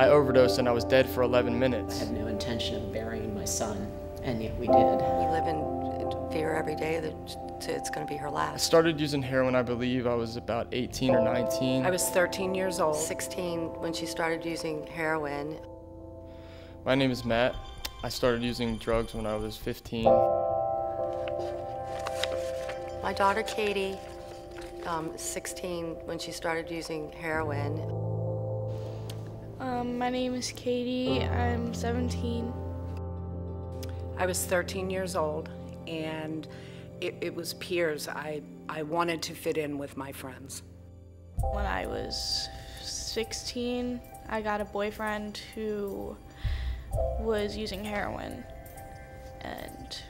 I overdosed and I was dead for 11 minutes. I had no intention of burying my son, and yet we did. We live in fear every day that it's going to be her last. I started using heroin, I believe I was about 18 or 19. I was 13 years old. 16 when she started using heroin. My name is Matt. I started using drugs when I was 15. My daughter Katie, um, 16 when she started using heroin. Um, my name is Katie. I'm 17. I was 13 years old, and it, it was peers. I, I wanted to fit in with my friends. When I was 16, I got a boyfriend who was using heroin. And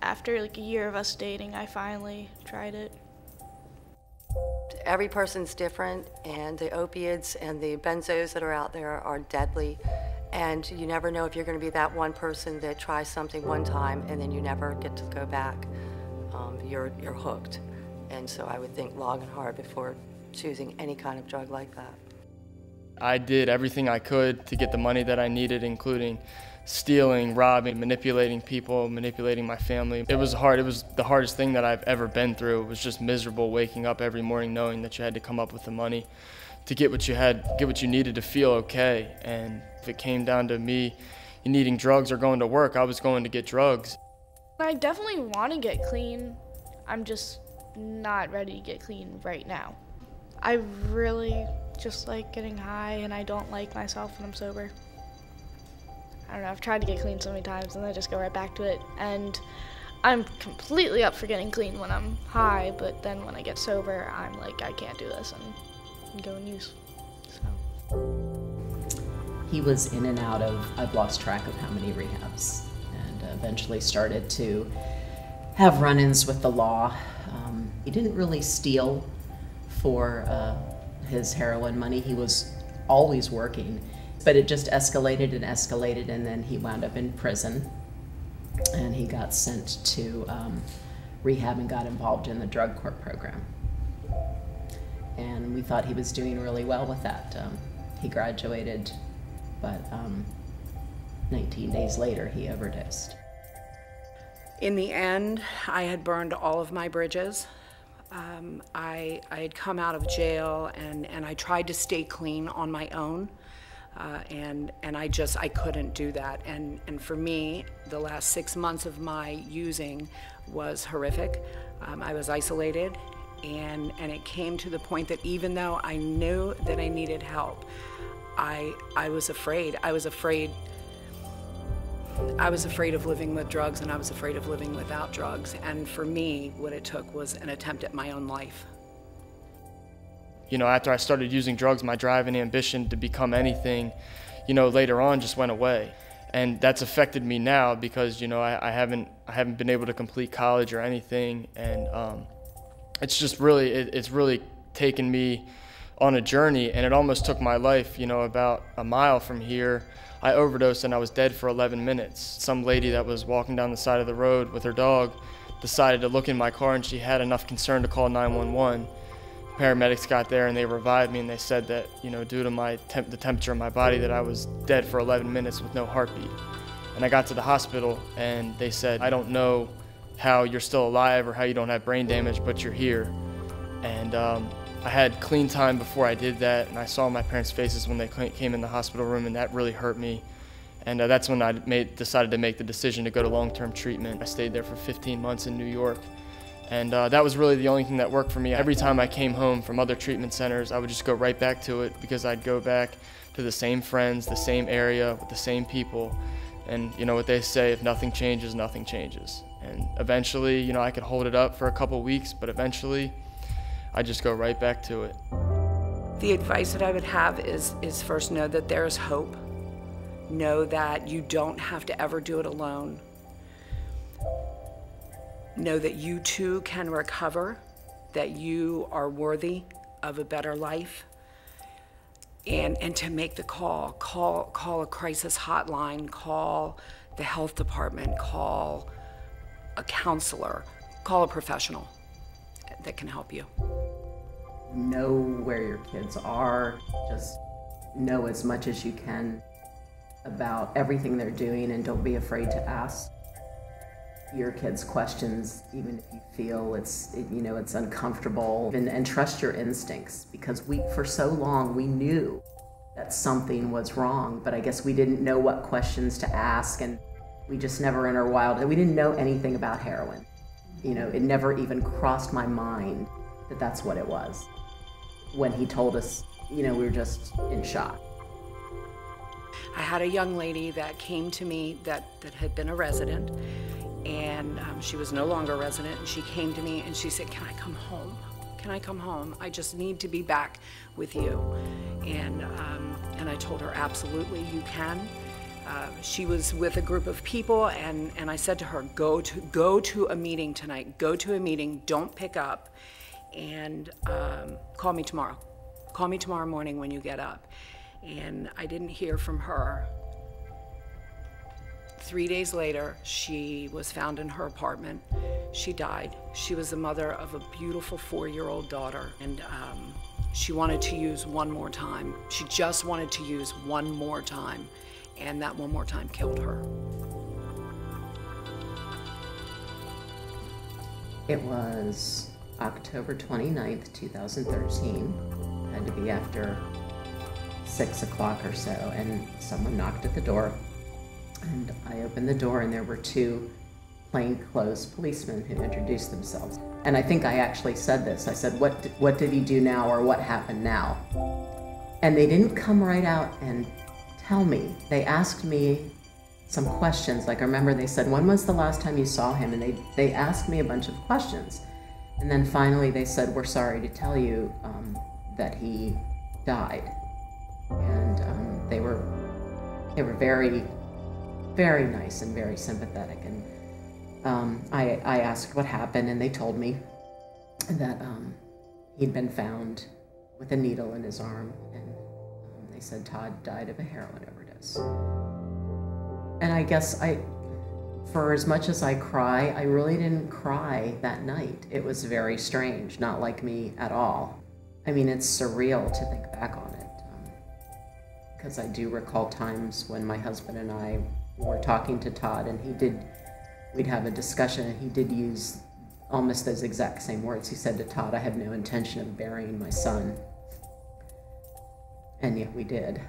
after like a year of us dating, I finally tried it. Every person's different, and the opiates and the benzos that are out there are deadly. And you never know if you're going to be that one person that tries something one time and then you never get to go back. Um, you're, you're hooked. And so I would think long and hard before choosing any kind of drug like that. I did everything I could to get the money that I needed, including stealing, robbing, manipulating people, manipulating my family. It was hard. It was the hardest thing that I've ever been through. It was just miserable waking up every morning knowing that you had to come up with the money to get what you had, get what you needed to feel okay. And if it came down to me needing drugs or going to work, I was going to get drugs. I definitely want to get clean. I'm just not ready to get clean right now. I really just like getting high and I don't like myself when I'm sober. I don't know, I've tried to get clean so many times and I just go right back to it. And I'm completely up for getting clean when I'm high, but then when I get sober, I'm like, I can't do this and, go and use. So. He was in and out of, I've lost track of how many rehabs, and eventually started to have run ins with the law. Um, he didn't really steal for uh, his heroin money, he was always working but it just escalated and escalated, and then he wound up in prison. And he got sent to um, rehab and got involved in the drug court program. And we thought he was doing really well with that. Um, he graduated, but um, 19 days later, he overdosed. In the end, I had burned all of my bridges. Um, I, I had come out of jail and, and I tried to stay clean on my own. Uh, and and I just I couldn't do that. And and for me, the last six months of my using was horrific. Um, I was isolated, and and it came to the point that even though I knew that I needed help, I I was afraid. I was afraid. I was afraid of living with drugs, and I was afraid of living without drugs. And for me, what it took was an attempt at my own life you know, after I started using drugs, my drive and ambition to become anything, you know, later on just went away. And that's affected me now because, you know, I, I haven't I haven't been able to complete college or anything. And um, it's just really, it, it's really taken me on a journey and it almost took my life, you know, about a mile from here. I overdosed and I was dead for 11 minutes. Some lady that was walking down the side of the road with her dog decided to look in my car and she had enough concern to call 911 paramedics got there and they revived me and they said that you know due to my temp- the temperature of my body that I was dead for 11 minutes with no heartbeat. And I got to the hospital and they said I don't know how you're still alive or how you don't have brain damage, but you're here. And um, I had clean time before I did that, and I saw my parents' faces when they came in the hospital room, and that really hurt me. And uh, that's when I made, decided to make the decision to go to long-term treatment. I stayed there for 15 months in New York. And uh, that was really the only thing that worked for me. Every time I came home from other treatment centers, I would just go right back to it because I'd go back to the same friends, the same area, with the same people. And you know what they say, if nothing changes, nothing changes. And eventually, you know, I could hold it up for a couple weeks, but eventually I just go right back to it. The advice that I would have is, is first know that there is hope. Know that you don't have to ever do it alone know that you too can recover, that you are worthy of a better life. And, and to make the call, call, call a crisis hotline, call the health department, call a counselor, call a professional that can help you. Know where your kids are, just know as much as you can about everything they're doing and don't be afraid to ask your kids questions even if you feel it's you know it's uncomfortable. And, and trust your instincts because we for so long we knew that something was wrong but i guess we didn't know what questions to ask and we just never in our wild we didn't know anything about heroin. You know it never even crossed my mind that that's what it was when he told us you know we were just in shock I had a young lady that came to me that, that had been a resident, and um, she was no longer a resident. And she came to me and she said, Can I come home? Can I come home? I just need to be back with you. And, um, and I told her, Absolutely, you can. Uh, she was with a group of people, and, and I said to her, go to, go to a meeting tonight. Go to a meeting, don't pick up, and um, call me tomorrow. Call me tomorrow morning when you get up and I didn't hear from her. Three days later, she was found in her apartment. She died. She was the mother of a beautiful four year old daughter, and um, she wanted to use one more time. She just wanted to use one more time, and that one more time killed her. It was October 29th, 2013. Had to be after six o'clock or so, and someone knocked at the door. And I opened the door, and there were two plainclothes policemen who introduced themselves. And I think I actually said this. I said, "What what did he do now, or what happened now?" And they didn't come right out and tell me. They asked me some questions. Like I remember they said, "When was the last time you saw him?" And they they asked me a bunch of questions. And then finally they said, "We're sorry to tell you um, that he died." and um, they were they were very very nice and very sympathetic. And um, I, I asked what happened and they told me that um, he'd been found with a needle in his arm. And um, they said Todd died of a heroin overdose. And I guess I for as much as I cry I really didn't cry that night it was very strange not like me at all I mean it's surreal to think back on it um, because I do recall times when my husband and I were talking to Todd, and he did, we'd have a discussion, and he did use almost those exact same words. He said to Todd, I have no intention of burying my son. And yet we did.